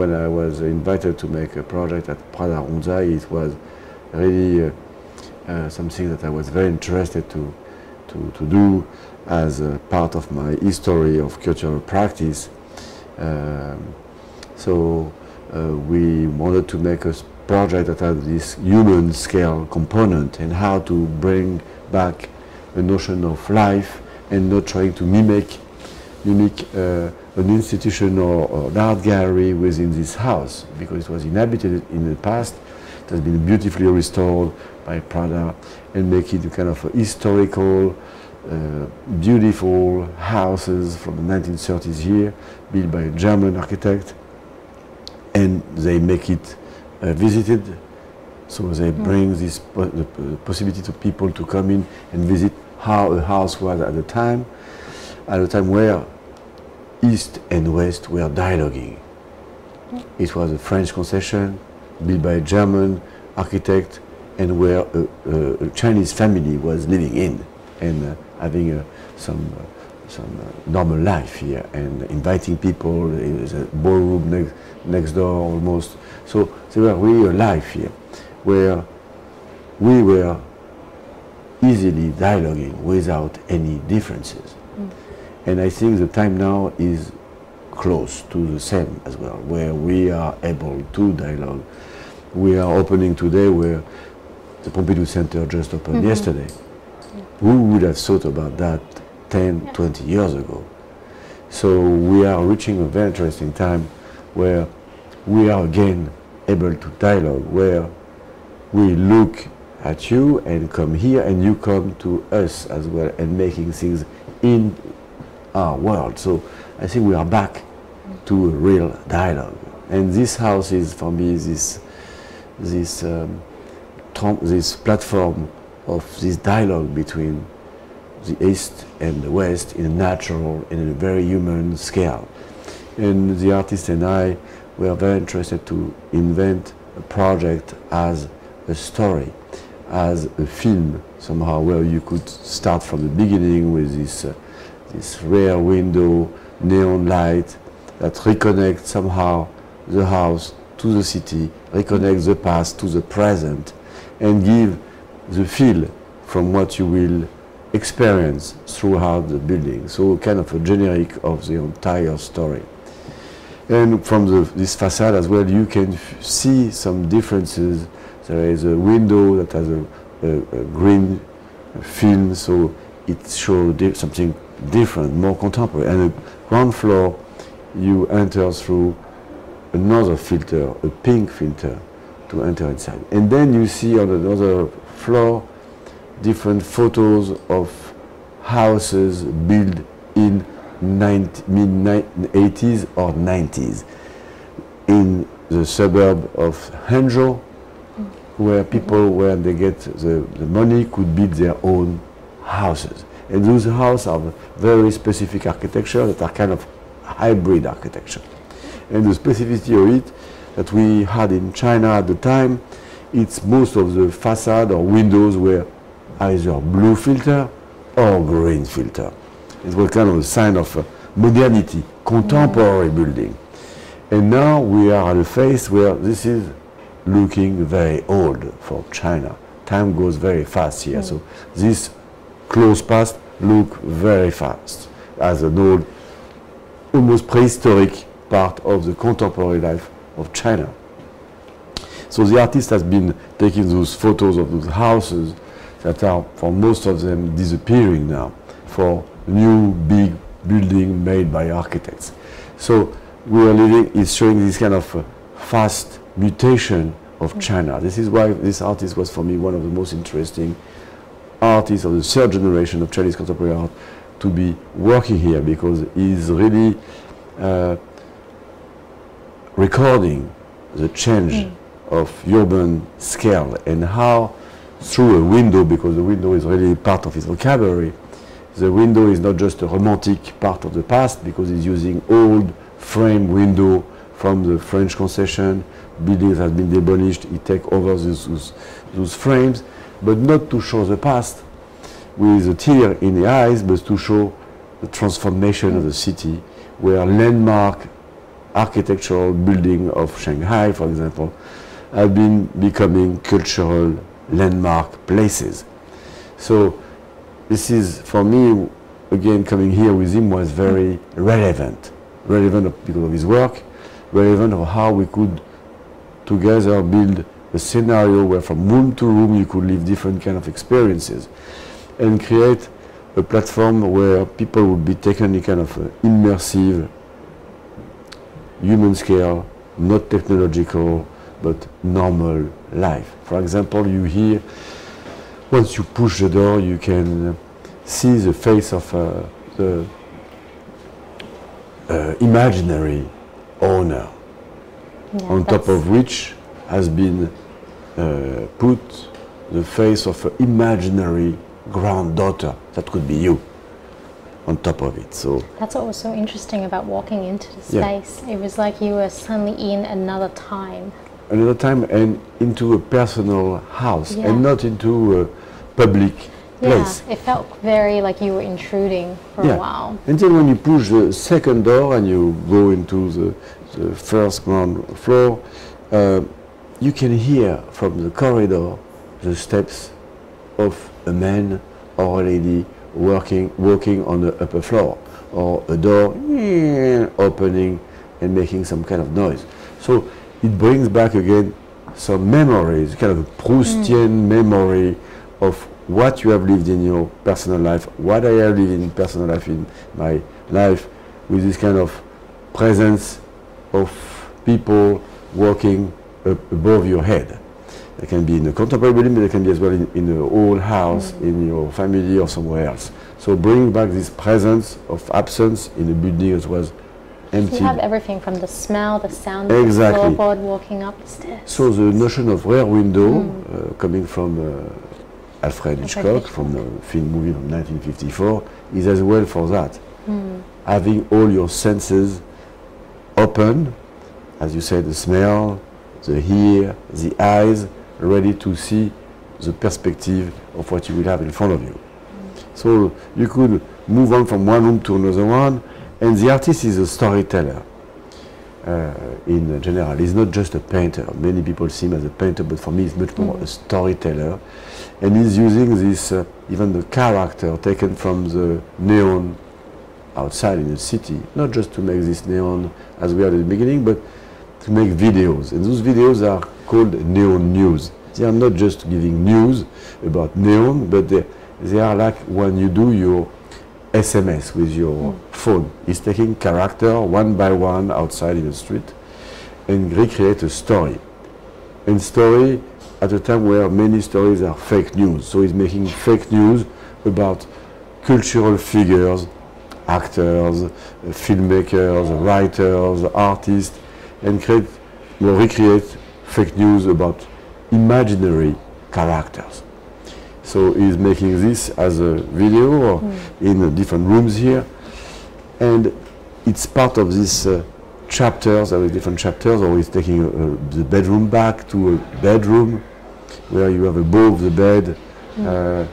when I was invited to make a project at Prada Rong Zhai, it was really uh, uh, something that I was very interested to, to, to do as a part of my history of cultural practice. Um, so uh, we wanted to make a project that had this human scale component and how to bring back the notion of life and not trying to mimic, mimic uh, an institution or, or, an art gallery within this house because it was inhabited in the past. It has been beautifully restored by Prada and make it a kind of a historical, uh, beautiful houses from the 1930s here, built by a German architect, and they make it uh, visited. So they mm. bring this po the possibility to people to come in and visit how a house was at the time, at a time where East and West were dialoguing. It was a French concession built by a German architect and where a, a, a Chinese family was living in and uh, having uh, some, uh, some uh, normal life here and inviting people. It was a ballroom next, next door almost. So they were really alive here where we were easily dialoguing without any differences. And I think the time now is close to the same as well, where we are able to dialogue. We are opening today where the Pompidou Center just opened mm -hmm. yesterday. Who would have thought about that 10, yeah. 20 years ago? So we are reaching a very interesting time where we are again able to dialogue, where we look at you and come here and you come to us as well and making things in our world. So I think we are back to a real dialogue. And this house is, for me, this, this, um, this platform of this dialogue between the East and the West in a natural, in a very human scale. And the artist and I were very interested to invent a project as a story, as a film, somehow, where you could start from the beginning with this uh, this rear window, neon light that reconnects somehow the house to the city, reconnects the past to the present, and give the feel from what you will experience throughout the building. So kind of a generic of the entire story. And from the, this facade as well, you can see some differences. There is a window that has a, a, a green film, so it shows something different, more contemporary. And the ground floor, you enter through another filter, a pink filter, to enter inside. And then you see on another floor different photos of houses built in mid-80s or 90s in the suburb of Hangzhou, where people, where they get the, the money, could build their own houses. And those houses have very specific architecture that are kind of hybrid architecture. And the specificity of it that we had in China at the time, it's most of the facade or windows were either blue filter or green filter. It was kind of a sign of uh, modernity, contemporary mm. building. And now we are at a phase where this is looking very old for China. Time goes very fast here. Mm. So this close past look very fast as an old, almost prehistoric part of the contemporary life of China. So the artist has been taking those photos of those houses that are, for most of them, disappearing now for new big building made by architects. So we are living, is showing this kind of uh, fast mutation of China. This is why this artist was for me one of the most interesting artists of the third generation of Chinese contemporary art to be working here because he's really uh, recording the change mm. of urban scale and how through a window, because the window is really part of his vocabulary, the window is not just a romantic part of the past because he's using old frame window from the French concession, buildings have been demolished, he takes over those, those, those frames but not to show the past with a tear in the eyes, but to show the transformation of the city, where landmark architectural building of Shanghai, for example, have been becoming cultural landmark places. So this is, for me, again, coming here with him was very relevant. Relevant because of his work, relevant of how we could together build a scenario where from room to room you could live different kind of experiences and create a platform where people would be taken in kind of immersive, human scale, not technological, but normal life. For example, you hear, once you push the door, you can see the face of uh, the uh, imaginary owner, Yeah, on top of which has been uh, put the face of an imaginary granddaughter. That could be you on top of it. So That's what was so interesting about walking into the Yeah. space. It was like you were suddenly in another time. another time and into a personal house Yeah. and not into a public place. It felt very like you were intruding for Yeah. a while. Until when you push the second door and you go into the, the first ground floor, uh, you can hear from the corridor the steps of a man or a lady working, walking on the upper floor, or a door opening and making some kind of noise. So it brings back again some memories, kind of a Proustian hmm. memory of what you have lived in your personal life, what I have lived in personal life in my life, with this kind of presence of people walking above your head. They can be in a contemporary building, but they can be as well in, in a old house, in your family or somewhere else. So bring back this presence of absence in a building that was empty. You have everything from the smell, the sound Exactly. the floorboard walking up the stairs. So the notion of rear window, uh, coming from uh, Alfred Hitchcock, Hitchcock. from the film movie from 1954, is as well for that. Having all your senses open, as you said, the smell, the ear, the eyes, ready to see the perspective of what you will have in front of you. So you could move on from one room to another one, and the artist is a storyteller uh, in general. He's not just a painter. Many people see him as a painter, but for me, he's much more a storyteller. And he's using this, uh, even the character taken from the neon outside in the city, not just to make this neon as we had at the beginning, but to make videos. And those videos are called neon news. They are not just giving news about neon, but they, they are like when you do your SMS with your hmm. phone. It's taking character one by one outside in the street and recreate a story. And story at a time where many stories are fake news. So he's making fake news about cultural figures, actors, filmmakers, writers, artists, and create or recreate fake news about imaginary characters. So he's making this as a video or in uh, different rooms here, and it's part of this uh, chapters, there are different chapters, or he's taking uh, the bedroom back to a bedroom where you have above the bed uh,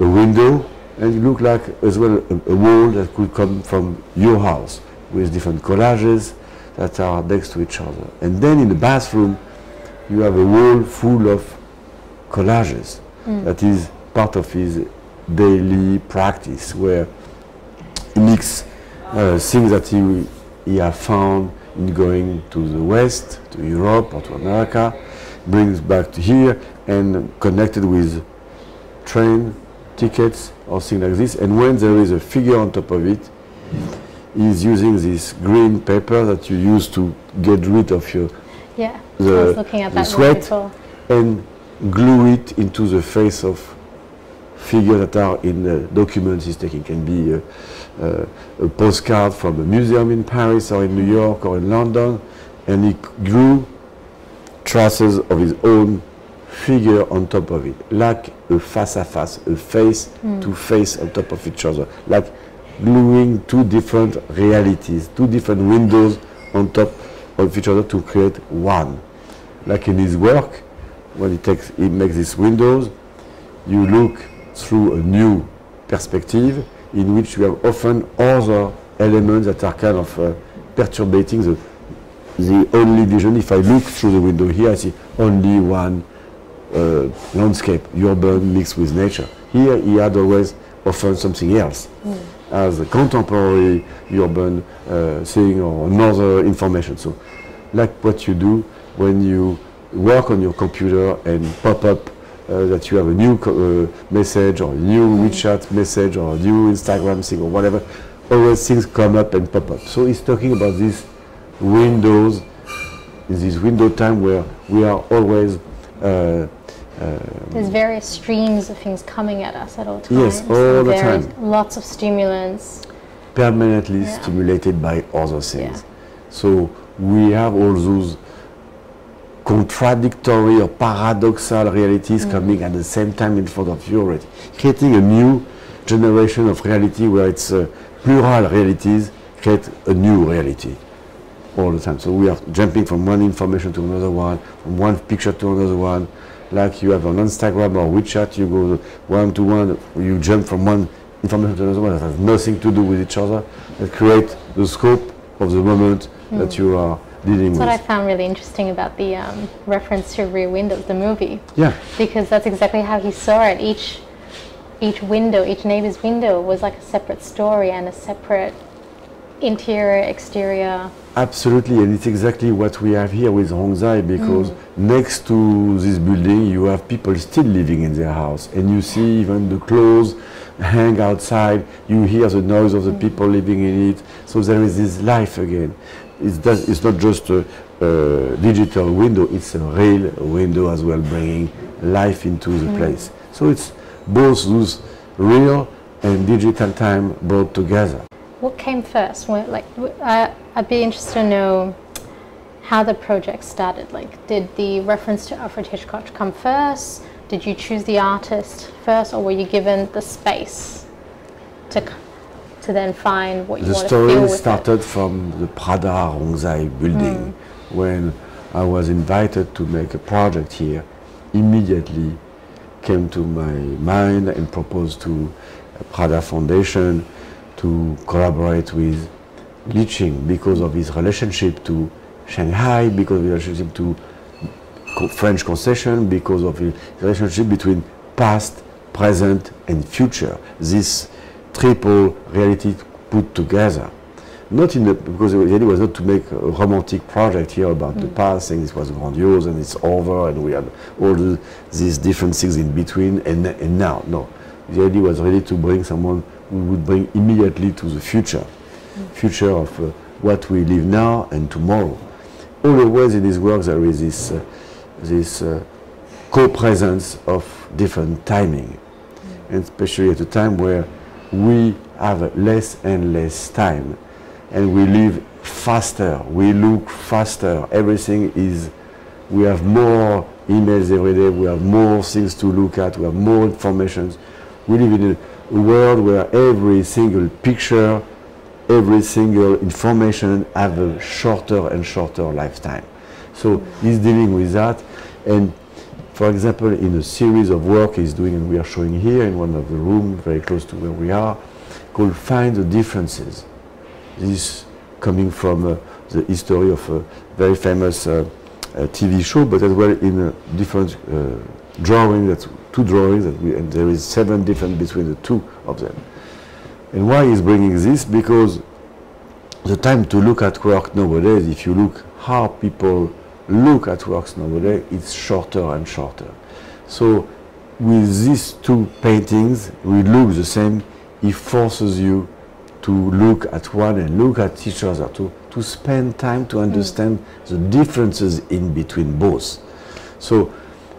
a window, and you look like as well a, a wall that could come from your house with different collages that are next to each other. And then in the bathroom, you have a wall full of collages. That is part of his daily practice, where he mix uh, things that he, he have found in going to the West, to Europe or to America, brings back to here and connected with train tickets or things like this. And when there is a figure on top of it, he's using this green paper that you use to get rid of your Yeah, The- I was looking at the that sweat. before. and glue it into the face of figures that are in the documents he's taking. Can be a, a, a postcard from a museum in Paris or in New mm-hmm. York or in London, and he glue traces of his own figure on top of it, like a face à face, a face mm. to face on top of each other, like gluing two different realities, two different windows on top of each other to create one. Like in his work, when he takes, he makes these windows, you look through a new perspective in which you have often other elements that are kind of uh, perturbating the the only vision, if I look through the window here, I see only one uh, landscape, urban mixed with nature. Here he had always offered something else mm. As a contemporary urban uh, thing or another information. So like what you do when you work on your computer and pop up uh, that you have a new uh, message or a new. WeChat message or a new Instagram thing or whatever, always things come up and pop up. So he's talking about these windows, in this window time where we are always uh, um, There's various streams of things coming at us at all times. Yes, all the time. Lots of stimulants. Permanently yeah. stimulated by other things. Yeah. So we have all those contradictory or paradoxal realities mm. coming at the same time in front of you already, creating a new generation of reality where it's uh, plural realities create a new reality all the time. So we are jumping from one information to another one, from one picture to another one, like you have on Instagram or WeChat, you go one to one, you jump from one information to another one that has nothing to do with each other, that create the scope of the moment mm. that you are dealing that's with. what I found really interesting about the um, reference to Rear Windows, the movie. Yeah. Because that's exactly how he saw it. Each each window, each neighbor's window was like a separate story and a separate interior, exterior. Absolutely, and it's exactly what we have here with Rong Zhai because mm. next to this building you have people still living in their house and you see even the clothes hang outside, you hear the noise of the mm. people living in it, so there is this life again. It's, it's not just a, a, digital window, it's a real window as well, bringing life into the mm. place. So it's both those real and digital time brought together. What came first? When, like, uh, I'd be interested to know how the project started. Like, did the reference to Alfred Hitchcock come first? Did you choose the artist first, or were you given the space to to then find what you the want to feel with The story started from the Prada Rong Zhai building mm. when I was invited to make a project here. Immediately came to my mind and proposed to Prada Foundation to collaborate with Li Qing because of his relationship to Shanghai, because of his relationship to French concession, because of his relationship between past, present, and future. This triple reality put together. Not in the, because the idea was not to make a romantic project here about mm. the past, saying it was grandiose and it's over and we had all the, these different things in between and, and now. No. The idea was really to bring someone we would bring immediately to the future, future of uh, what we live now and tomorrow. Always in his work there is this, uh, this uh, co-presence of different timing, and especially at a time where we have less and less time, and we live faster, we look faster, everything is, we have more emails every day, we have more things to look at, we have more information. We live in a a world where every single picture, every single information have a shorter and shorter lifetime. So he's dealing with that. And for example, in a series of work he's doing, and we are showing here in one of the rooms very close to where we are, called Find the Differences. This coming from uh, the history of a very famous uh, uh, TV show, but as well in a different uh, drawing that two drawings that we, and there is seven different between the two of them. And why is bringing this? Because the time to look at work nowadays, if you look how people look at works nowadays, it's shorter and shorter. So with these two paintings, we look the same. It forces you to look at one and look at each other, to, to spend time to understand mm. the differences in between both. So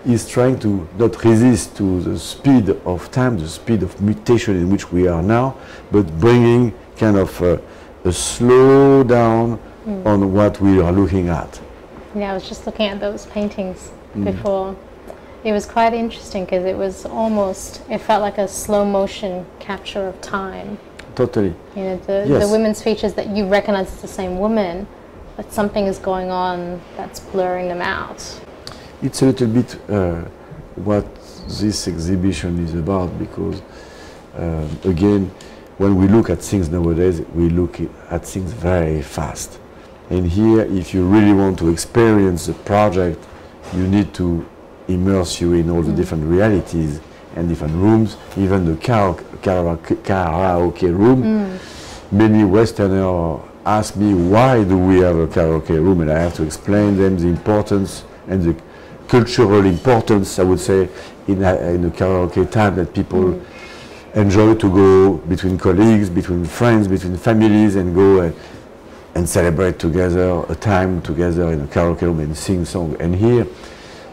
is trying to not resist to the speed of time, the speed of mutation in which we are now, but bringing kind of a, a slow down mm. on what we are looking at. Yeah, I was just looking at those paintings mm. before. It was quite interesting because it was almost, it felt like a slow motion capture of time. Totally. You know, the, yes. the women's features that you recognize as the same woman, but something is going on that's blurring them out it's a little bit uh, what this exhibition is about because uh, again when we look at things nowadays we look at things very fast. And here, if you really want to experience the project, you need to immerse you in all the different realities and different rooms, even the karaoke, room. Many Westerners ask me why do we have a karaoke room, and I have to explain them the importance and the cultural importance, I would say, in a, in a karaoke time that people mm. enjoy to go between colleagues, between friends, between families, and go and, and celebrate together a time together in a karaoke room and sing song. And here,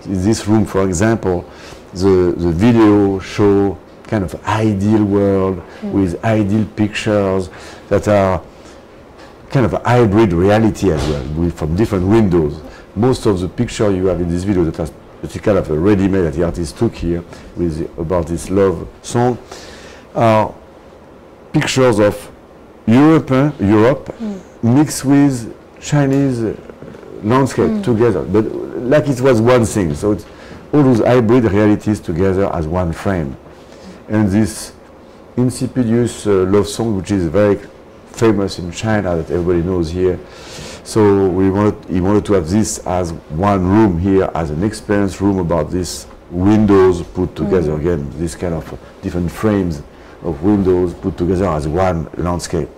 in this room, for example, the, the video show kind of ideal world mm. with ideal pictures that are kind of a hybrid reality as well, with, from different windows. Most of the picture you have in this video that has that is kind of a ready-made that the artist took here with about this love song are pictures of Europe, Europe mixed with Chinese uh, landscape together, but like it was one thing. So it's all those hybrid realities together as one frame. And this insidious uh, love song, which is very famous in China, that everybody knows here. So we wanted, he wanted to have this as one room here, as an experience room about these windows put together mm. again, this kind of different frames of windows put together as one landscape.